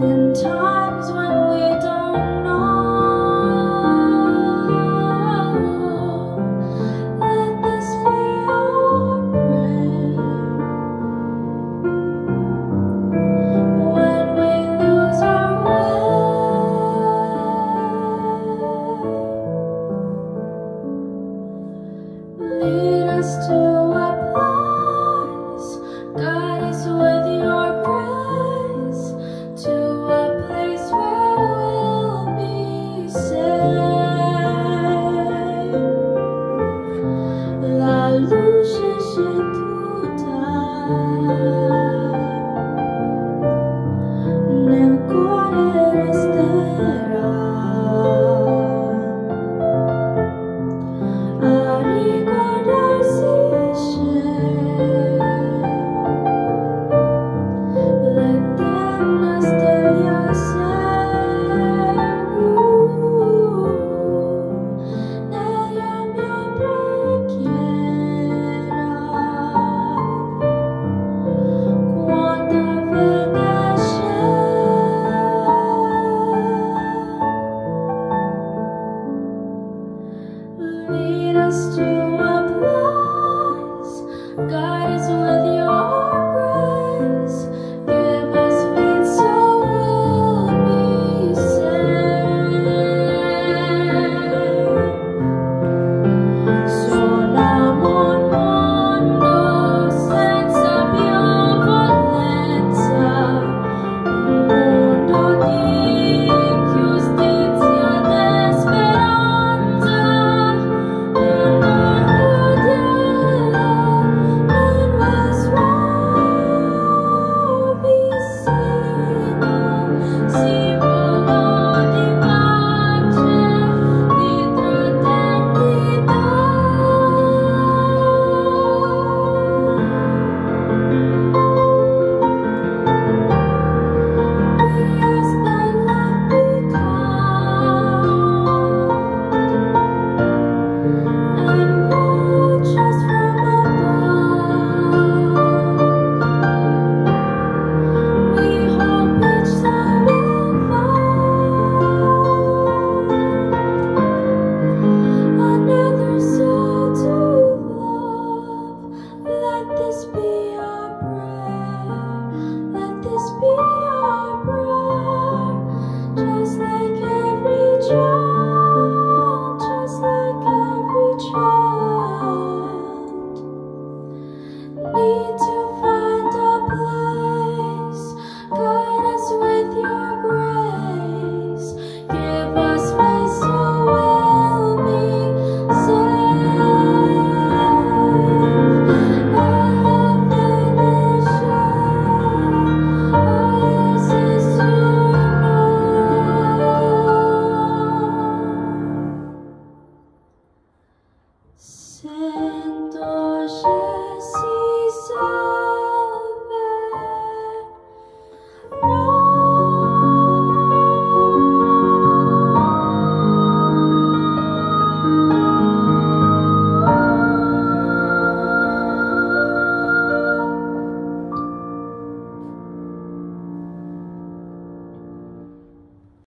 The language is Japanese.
in time. 千と